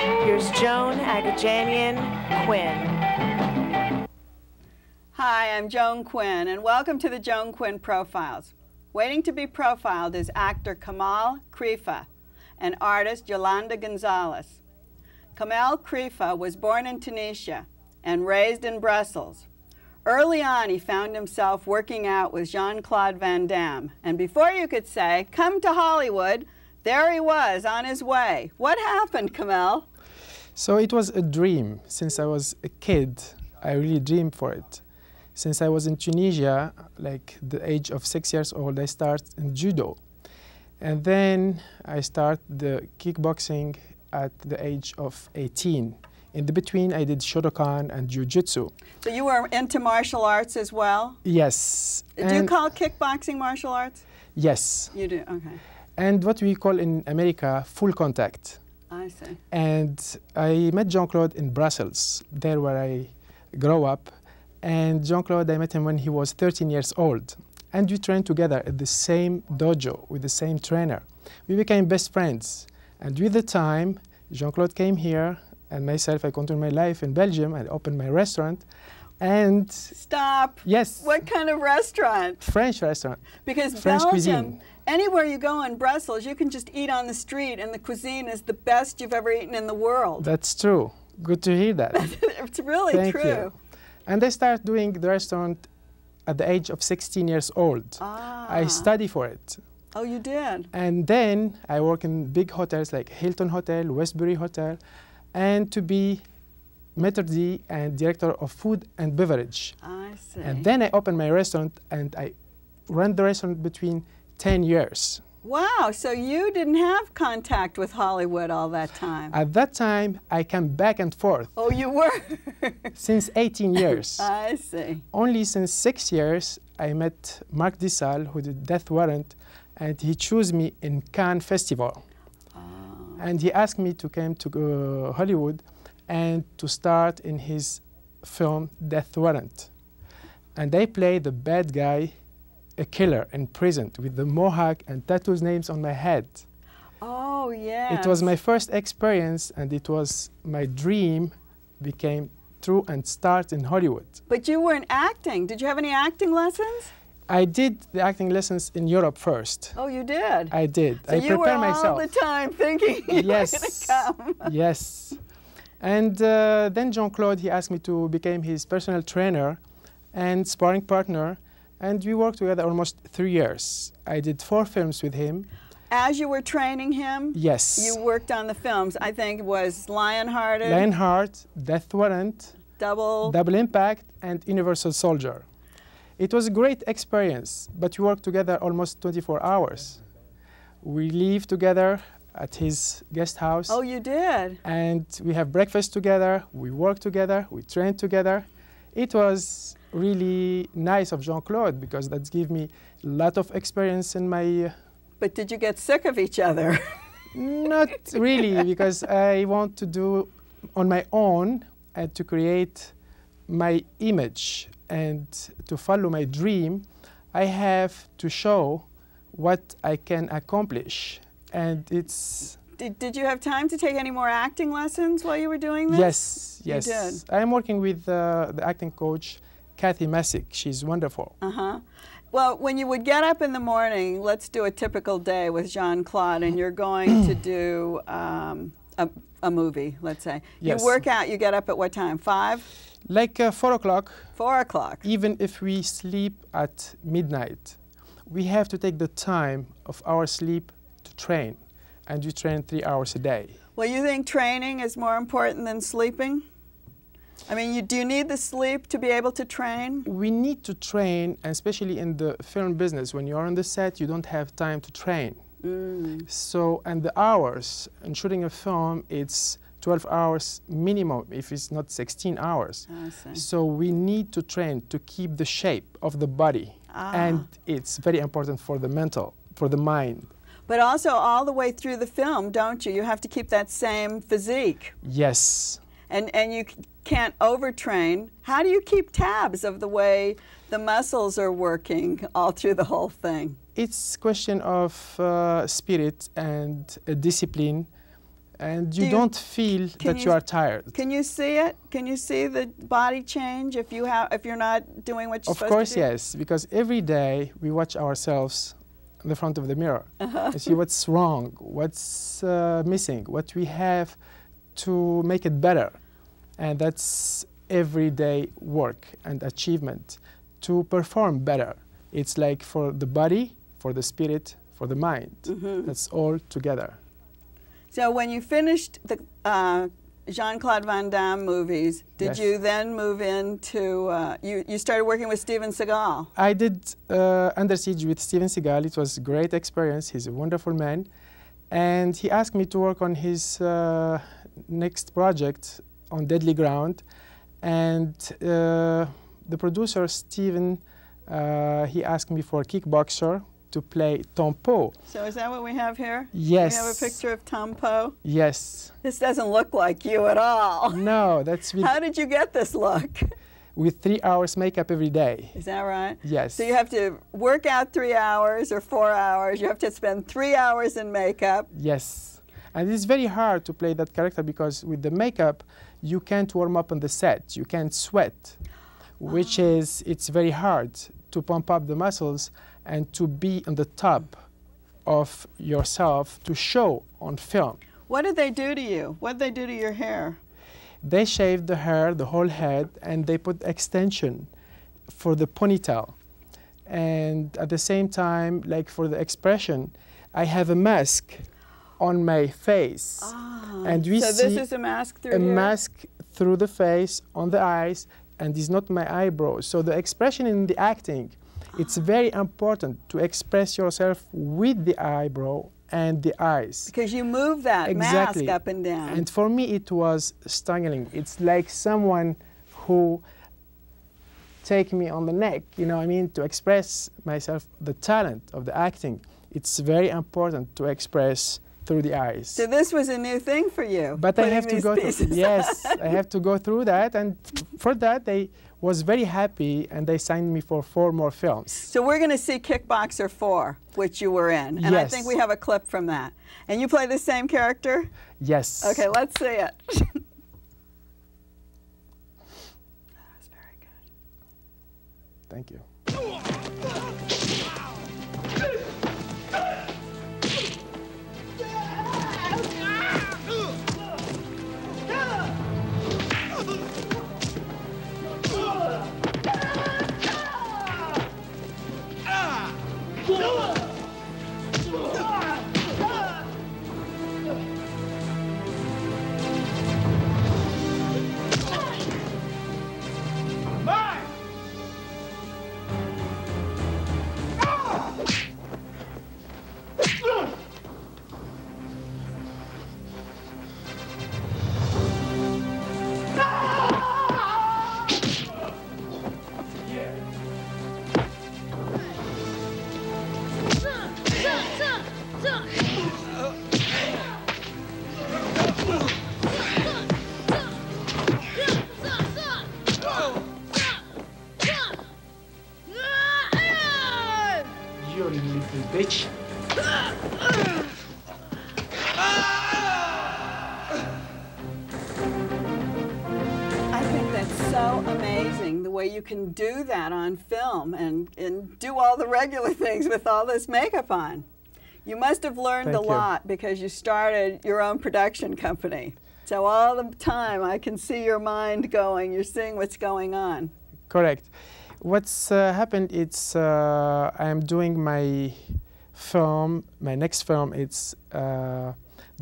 Here's Joan Agajanian Quinn. Hi, I'm Joan Quinn, and welcome to the Joan Quinn Profiles. Waiting to be profiled is actor Kamel Krifa and artist Yolanda Gonzalez. Kamel Krifa was born in Tunisia and raised in Brussels. Early on, he found himself working out with Jean Claude Van Damme. And before you could say, come to Hollywood, there he was on his way. What happened, Kamel? So it was a dream. Since I was a kid, I really dreamed for it. Since I was in Tunisia, like the age of six years old, I started in judo. And then I started the kickboxing at the age of 18. In the between, I did Shotokan and Jiu-Jitsu. So you were into martial arts as well? Yes. Do you call kickboxing martial arts? Yes. You do, okay. And what we call in America full contact. I see. And I met Jean-Claude in Brussels, there where I grew up. And Jean-Claude, I met him when he was 13 years old. And we trained together at the same dojo with the same trainer. We became best friends. And with the time, Jean-Claude came here and myself, I continued my life in Belgium. I opened my restaurant. And stop. Yes. What kind of restaurant? French restaurant. Because French Belgium, cuisine. Anywhere you go in Brussels, you can just eat on the street, and the cuisine is the best you've ever eaten in the world. That's true. Good to hear that. it's really Thank true. You. And I started doing the restaurant at the age of 16 years old. Ah. I study for it. Oh, you did? And then I work in big hotels like Hilton Hotel, Westbury Hotel, and to be Maitre d' and director of food and beverage. I see. And then I opened my restaurant and I run the restaurant between 10 years. Wow, so you didn't have contact with Hollywood all that time. At that time, I came back and forth. Oh, you were? since 18 years. I see. Only since six years, I met Mark DiSalle, who did Death Warrant, and he chose me in Cannes Festival. Oh. And he asked me to come to uh, Hollywood and to start in his film Death Warrant. And I played the bad guy, a killer in prison with the mohawk and tattoos names on my head. Oh, yeah. It was my first experience and it was my dream became true and start in Hollywood. But you weren't acting. Did you have any acting lessons? I did the acting lessons in Europe first. Oh, you did? I did. So I you prepared were myself. all the time thinking you yes. were going to come. yes. And uh, then Jean-Claude, he asked me to become his personal trainer and sparring partner. And we worked together almost three years. I did four films with him. As you were training him, yes, you worked on the films. I think it was Lionhearted, Lionheart, Death Warrant, Double, Double Impact, and Universal Soldier. It was a great experience, but we worked together almost 24 hours. We live together at his guest house. Oh, you did? And we have breakfast together, we work together, we train together. It was really nice of Jean-Claude because that gave me a lot of experience in my... But did you get sick of each other? Not really, because I want to do on my own and to create my image and to follow my dream, I have to show what I can accomplish. And it's... Did, did you have time to take any more acting lessons while you were doing this? Yes, yes. You did? I'm working with uh, the acting coach, Kathy Messick. She's wonderful. Uh-huh. Well, when you would get up in the morning, let's do a typical day with Jean-Claude, and you're going to do um, a, a movie, let's say. Yes. You work out, you get up at what time? Five? Like uh, 4 o'clock. 4 o'clock. Even if we sleep at midnight, we have to take the time of our sleep to train. And we train three hours a day. Well, you think training is more important than sleeping? I mean, you, do you need the sleep to be able to train? We need to train, especially in the film business. When you're on the set, you don't have time to train. Mm. So, and the hours in shooting a film, it's 12 hours minimum, if it's not 16 hours. I. So we need to train to keep the shape of the body. Ah. And it's very important for the mental, for the mind. But also all the way through the film, don't you? You have to keep that same physique. Yes. And, and you can't overtrain. How do you keep tabs of the way the muscles are working all through the whole thing? It's question of uh, spirit and uh, discipline. And you, Do don't feel that you, you- are tired. Can you see it? Can you see the body change if you have if you're not doing what you're Of supposed course, to do? yes, because every day we watch ourselves in the front of the mirror Uh-huh. and see what's wrong, what's uh, missing, what we have to make it better. And that's everyday work and achievement to perform better. It's like for the body, for the spirit, for the mind. Mhm. That's all together. So when you finished the uh, Jean-Claude Van Damme movies, did Yes. you then move into uh, you? You started working with Steven Seagal. I did uh, Under Siege with Steven Seagal. It was a great experience. He's a wonderful man. And he asked me to work on his uh, next project on Deadly Ground. And uh, the producer, Steven, uh, he asked me for a kickboxer to play Tong Po. So is that what we have here? Yes. We have a picture of Tong Po. Yes. This doesn't look like you at all. No, that's How did you get this look? with three hours makeup every day. Is that right? Yes. So you have to work out three hours or four hours. You have to spend three hours in makeup. Yes. And it's very hard to play that character because with the makeup, you can't warm up on the set. You can't sweat, which ah. is, it's very hard to pump up the muscles and to be on the top of yourself to show on film. What did they do to you? What did they do to your hair? They shaved the hair, the whole head, and they put extension for the ponytail. And at the same time, like for the expression, I have a mask on my face. Ah. And we so see this is a mask through a here? mask through the face, on the eyes, and it's not my eyebrows. So the expression in the acting, it's ah. very important to express yourself with the eyebrow and the eyes. Because you move that Exactly. mask up and down. And for me, it was struggling. It's like someone who take me on the neck, you know what I mean, to express myself, the talent of the acting. It's very important to express through the eyes. so this was a new thing for you. But I have to go through, yes, I have to go through that. And for that, they was very happy and they signed me for four more films. So we're going to see Kickboxer 4, which you were in. And I think we have a clip from that. And you play the same character? Yes. Okay, let's see it. that was very good. Thank you. You can do that on film and, and do all the regular things with all this makeup on. You must have learned Thank a you. lot because you started your own production company. So all the time I can see your mind going, you're seeing what's going on. Correct. What's uh, happened? It's uh, I'm doing my film. My next film. It's uh,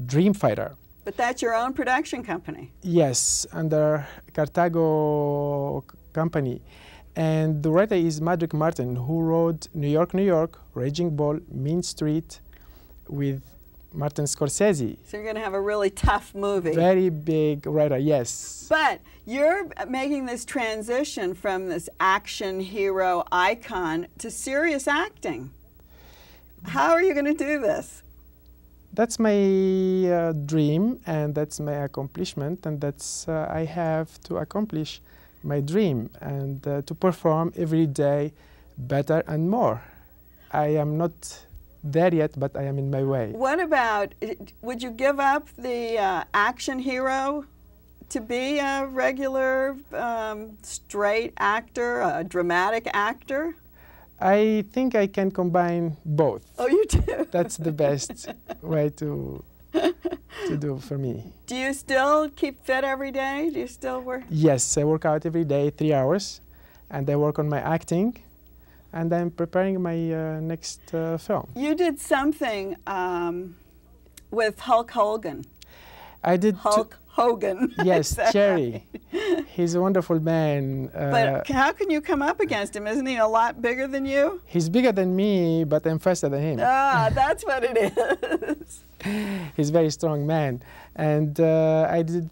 Dream Fighter. But that's your own production company. Yes, under Cartago company, and the writer is Mardik Martin, who wrote New York, New York, Raging Bull, Mean Street, with Martin Scorsese. So you're going to have a really tough movie. Very big writer, yes. But you're making this transition from this action hero icon to serious acting. How are you going to do this? That's my uh, dream, and that's my accomplishment, and that's uh, I have to accomplish my dream and uh, to perform every day better and more. I am not there yet, but I am in my way. What about, would you give up the uh, action hero to be a regular um, straight actor, a dramatic actor? I think I can combine both. Oh, you do? That's the best way to to do for me. Do you still keep fit every day? Do you still work? Yes, I work out every day, three hours, and I work on my acting, and I'm preparing my uh, next uh, film. You did something um, with Hulk Hogan. I did. Hulk Hogan. Yes, Cherry. He's a wonderful man. Uh, but how can you come up against him? Isn't he a lot bigger than you? He's bigger than me, but I'm faster than him. Ah, that's what it is. He's a very strong man. And uh, I did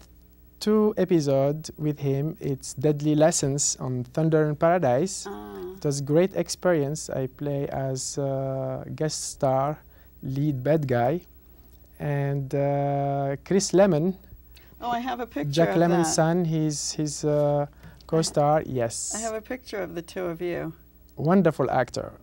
two episodes with him. It's Deadly Lessons on Thunder in Paradise. Ah. It was a great experience. I play as a guest star, lead bad guy. And uh, Chris Lemmon. Oh, I have a picture Jack Lemmon's son, he's his uh, co-star, yes. I have a picture of the two of you. Wonderful actor.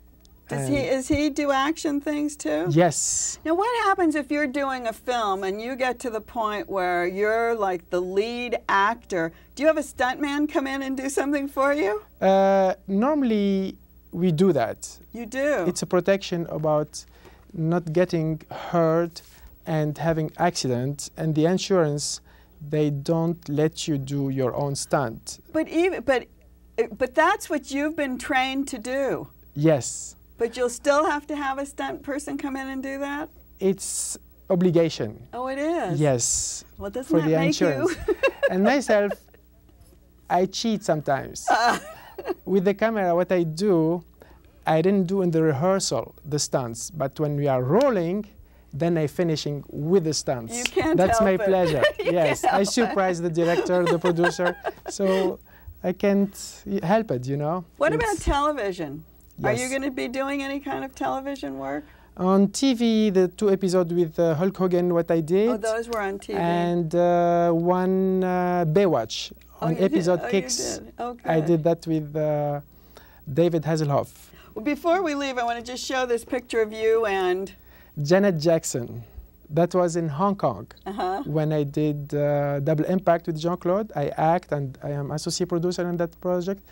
Does he, is he do action things too? Yes. Now what happens if you're doing a film and you get to the point where you're like the lead actor? Do you have a stuntman come in and do something for you? Uh, normally we do that. You do? It's a protection about not getting hurt and having accidents and the insurance they don't let you do your own stunt. But even but but that's what you've been trained to do. Yes. But you'll still have to have a stunt person come in and do that? It's obligation. Oh, it is. Yes. Well, doesn't for that the make insurance. you? and myself, I cheat sometimes. Uh. With the camera, what I do, I didn't do in the rehearsal the stunts, but when we are rolling, then I finishing with the stunts. You can't That's my it. pleasure. yes, I surprise the director, the producer, so I can't help it. You know. What it's, about television? Yes. Are you going to be doing any kind of television work? On TV, the two episodes with uh, Hulk Hogan, what I did. Oh, those were on TV. And uh, one uh, Baywatch oh, on episode did? Oh, Kicks. Did. Okay. I did that with uh, David Hasselhoff. Well, before we leave, I want to just show this picture of you and Janet Jackson. That was in Hong Kong uh-huh. when I did uh, Double Impact with Jean Claude. I act and I am associate producer in that project.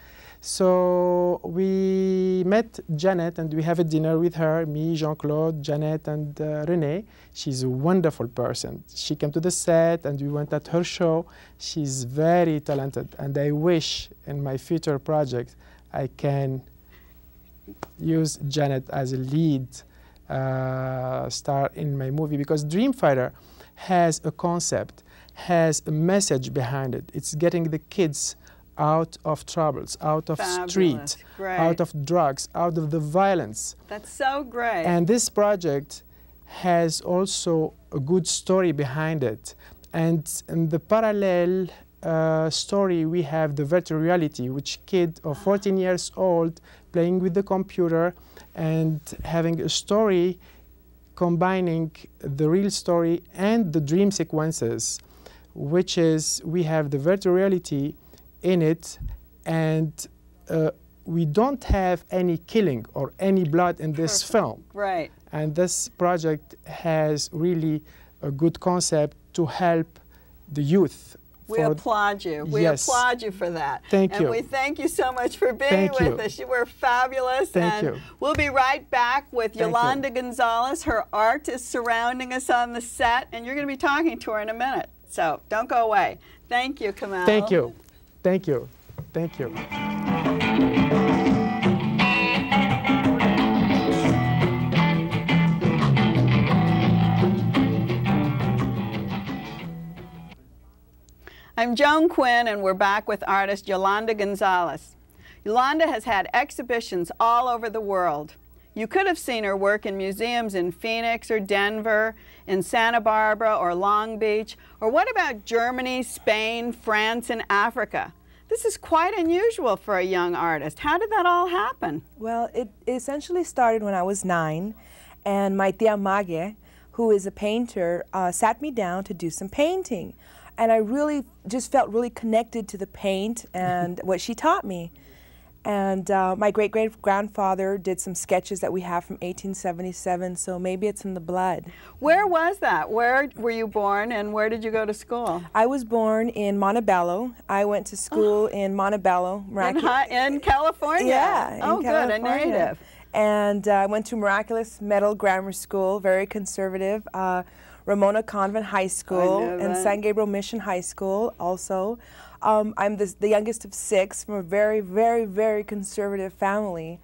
So we met Janet and we have a dinner with her, me, Jean Claude, Janet, and uh, Renee. She's a wonderful person. She came to the set and we went at her show. She's very talented, and I wish in my future project I can use Janet as a lead uh, star in my movie because Dreamfighter has a concept, has a message behind it. It's getting the kids out of troubles, out of Fabulous. street, great. out of drugs, out of the violence. That's so great. And this project has also a good story behind it. And in the parallel uh, story, we have the virtual reality, which kid of 14 years old playing with the computer and having a story combining the real story and the dream sequences, which is we have the virtual reality in it and uh, we don't have any killing or any blood in this Perfect. film. Right. And this project has really a good concept to help the youth we applaud you. We yes. applaud you for that. Thank and you. And we thank you so much for being thank with you. us. You were fabulous. Thank and you. We'll be right back with thank Yolanda you. Gonzalez. Her art is surrounding us on the set, and you're going to be talking to her in a minute. So don't go away. Thank you, Kamel. Thank you. Thank you. Thank you. I'm Joan Quinn, and we're back with artist Yolanda Gonzalez. Yolanda has had exhibitions all over the world. You could have seen her work in museums in Phoenix or Denver, in Santa Barbara or Long Beach, or what about Germany, Spain, France, and Africa? This is quite unusual for a young artist. How did that all happen? Well, it essentially started when I was nine, and my tia Mage, who is a painter, uh, sat me down to do some painting. And I really just felt really connected to the paint and what she taught me. And uh, my great great grandfather did some sketches that we have from 1877, so maybe it's in the blood. Where was that? Where were you born and where did you go to school? I was born in Montebello. I went to school oh. in Montebello. In, in, California? Yeah. oh, California. good, a native. And uh, I went to Miraculous Medal Grammar School, very conservative. Uh, Ramona Convent High School and San Gabriel Mission High School also. Um, I'm the, the youngest of six from a very, very, very conservative family.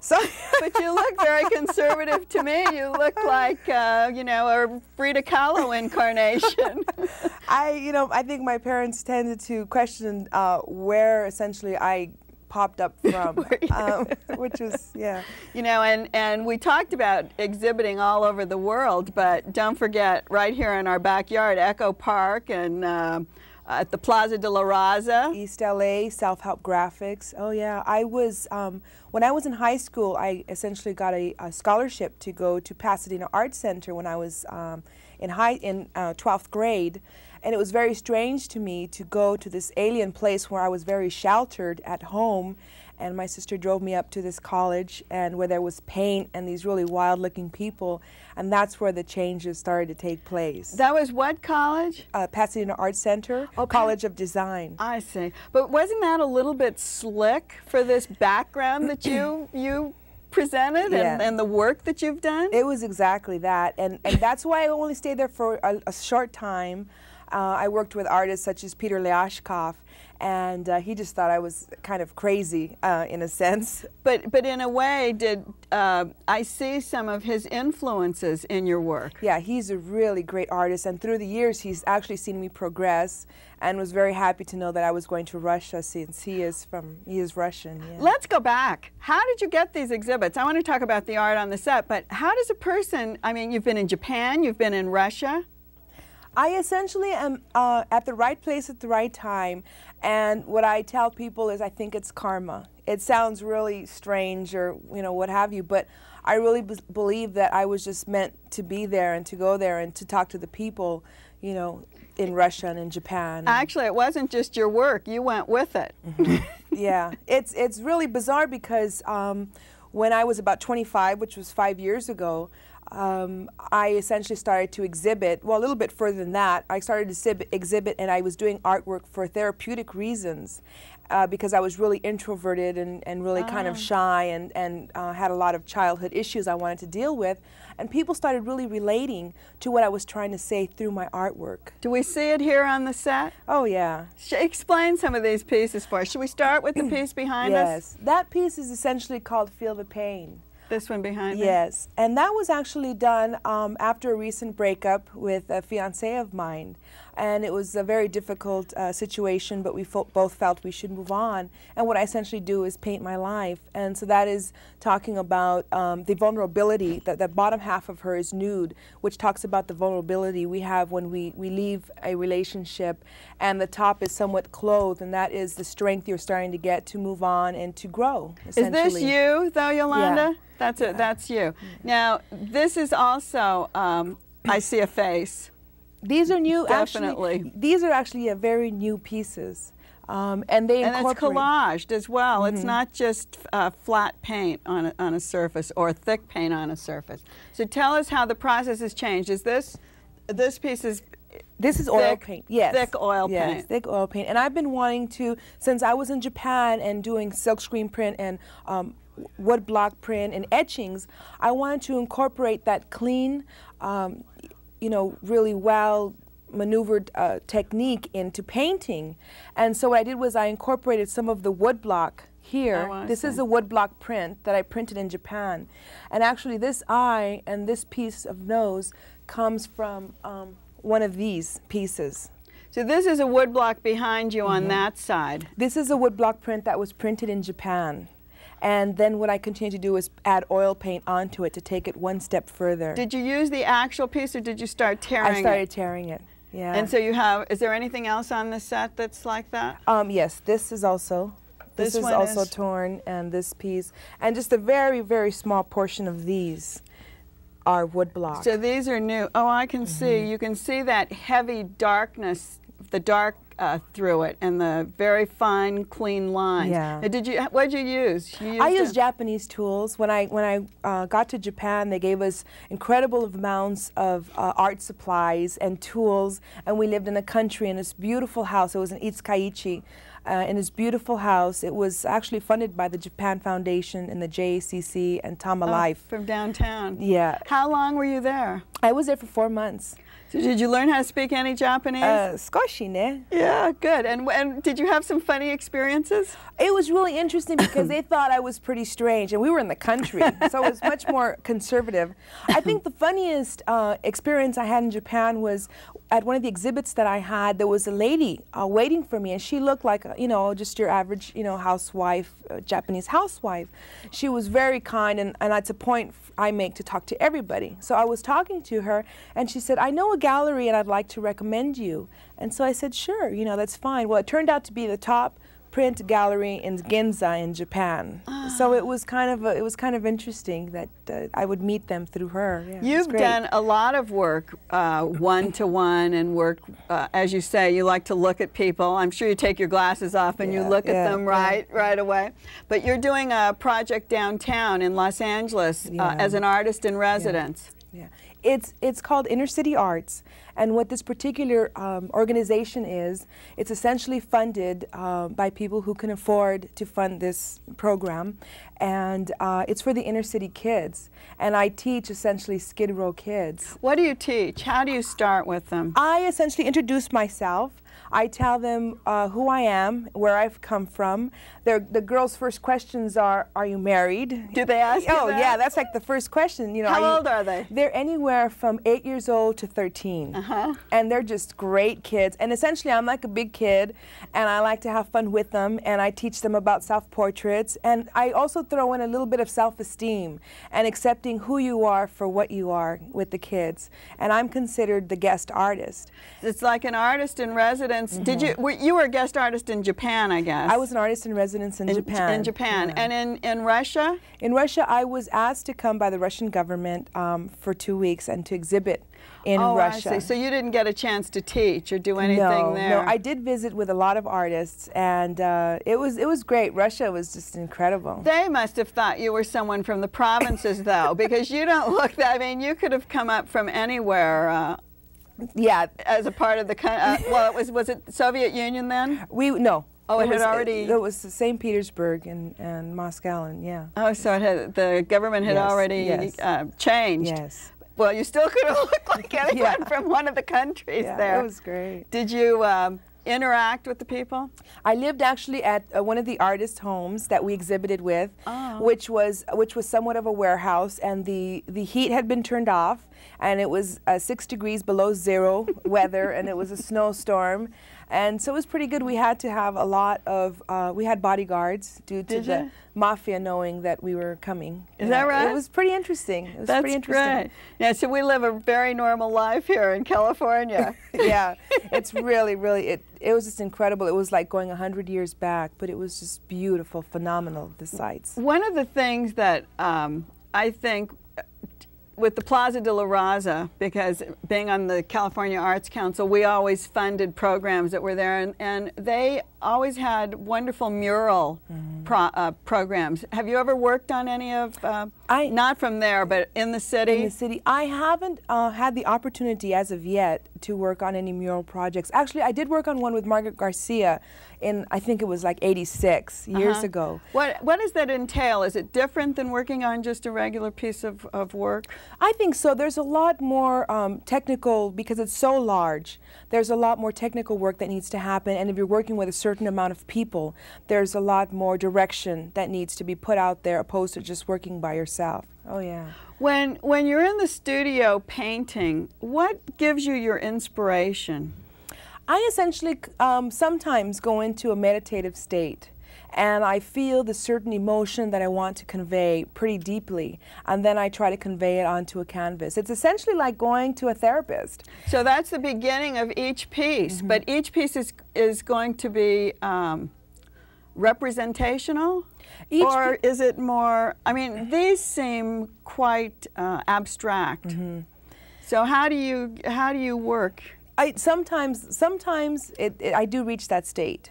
So, but you look very conservative to me. You look like uh, you know a Frida Kahlo incarnation. I, you know, I think my parents tended to question uh, where essentially I popped up from, um, which was, yeah. You know, and, and we talked about exhibiting all over the world, but don't forget, right here in our backyard, Echo Park and uh, at the Plaza de la Raza. East LA, Self Help Graphics. Oh, yeah. I was, um, when I was in high school, I essentially got a, a, scholarship to go to Pasadena Art Center when I was um, in, high, in uh, 12th grade. And it was very strange to me to go to this alien place where I was very sheltered at home. And my sister drove me up to this college and where there was paint and these really wild looking people. And that's where the changes started to take place. That was what college? Uh, Pasadena Art Center, oh, College of Design. I see. But wasn't that a little bit slick for this background that you, you presented yeah. and, and, the work that you've done? It was exactly that. And, and that's why I only stayed there for a, a short time. Uh, I worked with artists such as Peter Liashkov, and uh, he just thought I was kind of crazy uh, in a sense. But but in a way, did uh, I see some of his influences in your work? Yeah, he's a really great artist, and through the years, he's actually seen me progress, and was very happy to know that I was going to Russia since he is from he is Russian. Yeah. Let's go back. How did you get these exhibits? I want to talk about the art on the set, but how does a person? I mean, you've been in Japan, you've been in Russia. I essentially am uh, at the right place at the right time. And what I tell people is I think it's karma. It sounds really strange or, you know, what have you, but I really believe that I was just meant to be there and to go there and to talk to the people, you know, in Russia and in Japan. Actually, it wasn't just your work. You went with it. Mm -hmm. yeah. It's, it's really bizarre because um, when I was about 25, which was five years ago, um, I essentially started to exhibit, well, a little bit further than that. I started to exhibit and I was doing artwork for therapeutic reasons uh, because I was really introverted and, and really kind of ah. shy and, and uh, had a lot of childhood issues I wanted to deal with. And people started really relating to what I was trying to say through my artwork. Do we see it here on the set? Oh, yeah. Sh explain some of these pieces for us. Should we start with the piece behind yes. us? Yes. That piece is essentially called Feel the Pain. This one behind me? Yes, and that was actually done um, after a recent breakup with a fiance of mine and it was a very difficult uh, situation, but we both felt we should move on. And what I essentially do is paint my life, and so that is talking about um, the vulnerability. That the bottom half of her is nude, which talks about the vulnerability we have when we we leave a relationship, and the top is somewhat clothed, and that is the strength you're starting to get to move on and to grow. Is this you, though, Yolanda? Yeah. That's it. That's you. Now, this is also. Um, I see a face. These are new. Definitely. Actually, these are actually a very new pieces. Um, and they and it's collaged as well. Mm -hmm. It's mm-hmm. not just uh, flat paint on a, on a surface or thick paint on a surface. So tell us how the process has changed. Is this this piece is this is thick, oil paint. Yes, thick oil yes, paint. thick oil paint. And I've been wanting to since I was in Japan and doing silkscreen print and um, wood block print and etchings. I wanted to incorporate that clean. Um, you know, really well maneuvered uh, technique into painting. And so what I did was I incorporated some of the woodblock here. Oh, this see. is a woodblock print that I printed in Japan. And actually this eye and this piece of nose comes from um, one of these pieces. So this is a woodblock behind you mm -hmm. on mm-hmm. that side. This is a woodblock print that was printed in Japan. And then what I continue to do is add oil paint onto it to take it one step further. Did you use the actual piece or did you start tearing it? I started it? tearing it. Yeah. And so you have, is there anything else on the set that's like that? Um, yes, this is also. This, This is also is- torn, and this piece, and just a very, very small portion of these are wood block. So these are new. Oh, I can Mm-hmm. see. You can see that heavy darkness, the dark uh, through it, and the very fine, clean lines. Yeah. Did you? What did you use? You I used use a- Japanese tools. When I when I uh, got to Japan, they gave us incredible amounts of uh, art supplies and tools, and we lived in a country in this beautiful house. It was in Itsukaichi. Uh, in this beautiful house, it was actually funded by the Japan Foundation and the JACC and Tama oh, Life. from downtown. Yeah, How long were you there? I was there for four months. So did you learn how to speak any Japanese? Uh, skoshi ne. yeah, good. And and did you have some funny experiences? It was really interesting because they thought I was pretty strange, and we were in the country, so it was much more conservative. I think the funniest uh, experience I had in Japan was at one of the exhibits that I had. There was a lady uh, waiting for me, and she looked like uh, you know just your average you know housewife, uh, Japanese housewife. She was very kind, and, and it's a point I make to talk to everybody. So I was talking to her, and she said, "I know a gallery, and I'd like to recommend you." And so I said, "Sure, you know that's fine." Well, it turned out to be the top print gallery in Ginza in Japan. So it was kind of a, it was kind of interesting that uh, I would meet them through her. Yeah, You've done a lot of work one to one and work, uh, as you say, you like to look at people. I'm sure you take your glasses off and you Yeah, look at yeah, them yeah. right right away. But you're doing a project downtown in Los Angeles uh, as an artist in residence. Yeah, it's it's called Inner City Arts, and what this particular um, organization is, it's essentially funded uh, by people who can afford to fund this program, and uh, it's for the inner city kids. And I teach essentially Skid Row kids. What do you teach? How do you start with them? I essentially introduce myself. I tell them uh, who I am, where I've come from. Their, the girls' first questions are, "Are you married?" Do they ask you Oh that? yeah, that's like the first question. You know, How you- old are they? They're anywhere from eight years old to 13. Uh-huh. And they're just great kids. And essentially, I'm like a big kid, and I like to have fun with them, and I teach them about self portraits. And I also throw in a little bit of self esteem and accepting who you are for what you are with the kids. And I'm considered the guest artist. It's like an artist in residence. Did you? Were, you were a guest artist in Japan, I guess. Mm-hmm. I was an artist in residence in, in Japan. In Japan, Yeah. and in in Russia. In Russia, I was asked to come by the Russian government um, for two weeks and to exhibit in oh, Russia. I see. So you didn't get a chance to teach or do anything no, there. No, I did visit with a lot of artists, and uh, it was it was great. Russia was just incredible. They must have thought you were someone from the provinces, though, because you don't look that. I mean, you could have come up from anywhere uh, yeah, as a part of the. Uh, well, it was was it Soviet Union then? we no. Oh, it had was, already- It, was St. Petersburg and, and Moscow, and yeah. Oh, so it had, the government had Yes, already yes. uh, changed. Yes. Well, you still could have looked like anyone Yeah. from one of the countries Yeah, there. That was great. Did you um, interact with the people? I lived actually at uh, one of the artist homes that we exhibited with, Oh. which was which was somewhat of a warehouse, and the the heat had been turned off, and it was uh, six degrees below zero weather, and it was a snowstorm, and so it was pretty good. We had to have a lot of uh, we had bodyguards due to Did the ya? mafia knowing that we were coming. Is that right? It was pretty interesting. It was That's pretty interesting. great. Yeah, so we live a very normal life here in California. yeah, it's really, really, it, it was just incredible. It was like going 100 years back, but it was just beautiful, phenomenal, the sights. One of the things that um, I think with the Plaza de la Raza, because being on the California Arts Council, we always funded programs that were there, and, and they always had wonderful mural Mm-hmm. pro, uh, programs. Have you ever worked on any of, uh, I- not from there, but in the city? In the city, I haven't uh, had the opportunity as of yet to work on any mural projects. Actually, I did work on one with Margaret Garcia in, I think it was like 86 years Uh-huh. ago. What, what does that entail? Is it different than working on just a regular piece of, of work? I think so. There's a lot more um, technical because it's so large. There's a lot more technical work that needs to happen, and if you're working with a certain amount of people, there's a lot more direction that needs to be put out there, opposed to just working by yourself. Oh yeah. When when you're in the studio painting, what gives you your inspiration? I essentially um, sometimes go into a meditative state. And I feel the certain emotion that I want to convey pretty deeply, and then I try to convey it onto a canvas. It's essentially like going to a therapist. So that's the beginning of each piece, Mm-hmm. but each piece is, is going to be um, representational? Each or is it more, I mean, these seem quite uh, abstract. Mm-hmm. So how do you, how do you work? I sometimes sometimes it, it, I do reach that state.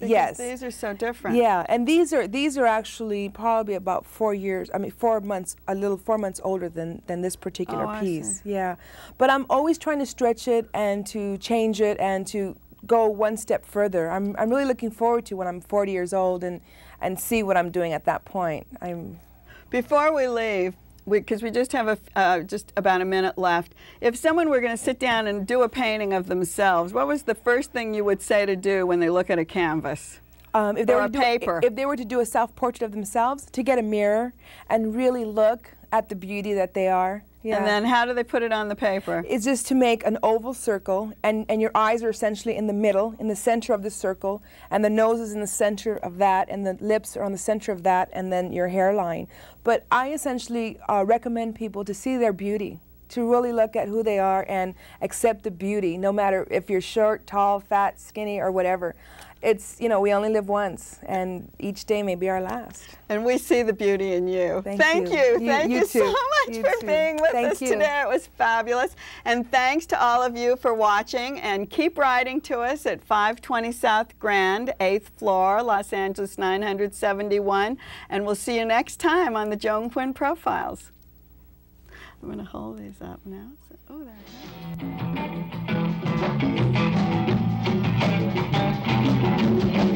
Of? Yes. These are so different. Yeah, and these are these are actually probably about four years. I mean, four months, a little four months older than than this particular Oh, piece. Yeah, but I'm always trying to stretch it and to change it and to go one step further. I'm I'm really looking forward to when I'm 40 years old and and see what I'm doing at that point. I'm Before we leave, because we, just have a, uh, just about a minute left, if someone were going to sit down and do a painting of themselves, what was the first thing you would say to do when they look at a canvas? Um, if they Or were a to do, paper. If they were to do a self-portrait of themselves, to get a mirror and really look at the beauty that they are. Yeah. And then how do they put it on the paper? It's just to make an oval circle, and, and your eyes are essentially in the middle, in the center of the circle, and the nose is in the center of that, and the lips are on the center of that, and then your hairline. But I essentially uh, recommend people to see their beauty, to really look at who they are and accept the beauty, no matter if you're short, tall, fat, skinny, or whatever. It's, you know, we only live once, and each day may be our last. And we see the beauty in you. Thank Thank you. you. Thank you you, so much You for too. being with Thank us today. It was fabulous. And thanks to all of you for watching. And keep writing to us at 520 South Grand, 8th floor, Los Angeles 971. And we'll see you next time on the Joan Quinn Profiles. I'm going to hold these up now. So, oh, there. Thank you.